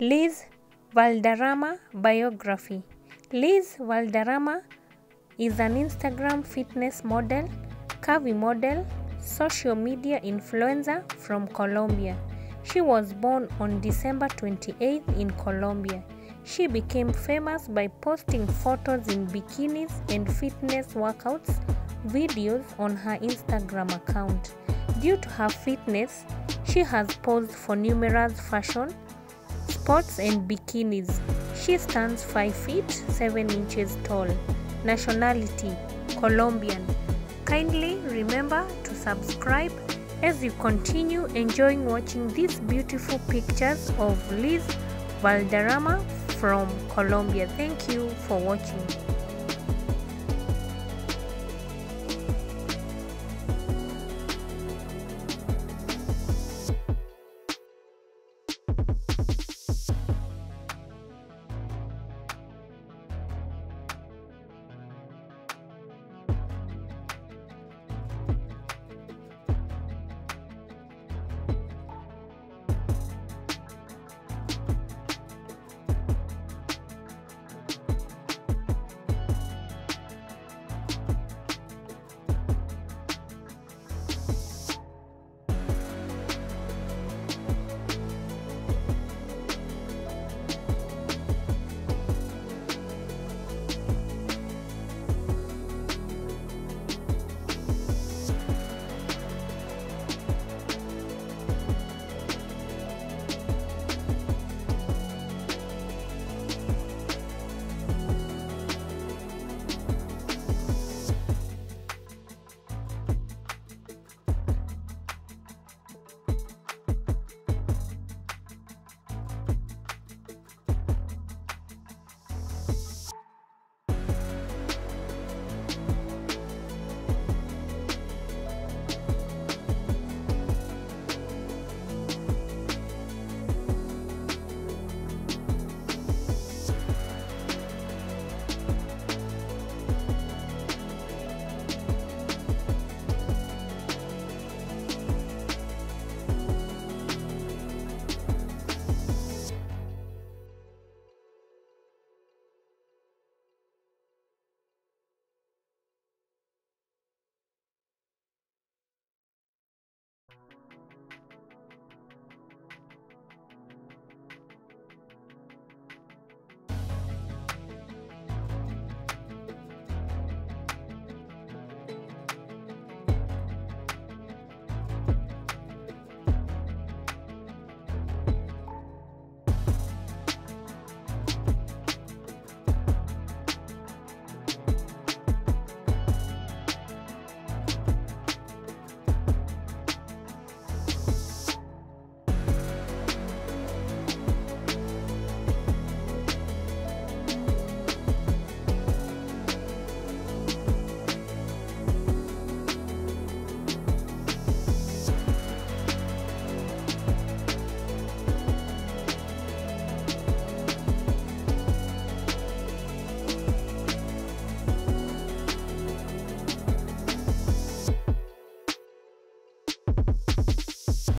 Lis Valderrama biography. Lis Valderrama is an Instagram fitness model, curvy model, social media influencer from Colombia. She was born on December 28 in Colombia. She became famous by posting photos in bikinis and fitness workouts videos on her Instagram account. Due to her fitness, she has posed for numerous fashion, sports, and bikinis. She stands 5 feet 7 inches tall. Nationality Colombian. Kindly remember to subscribe as you continue enjoying watching these beautiful pictures of Lis Valderrama from Colombia. Thank you for watching.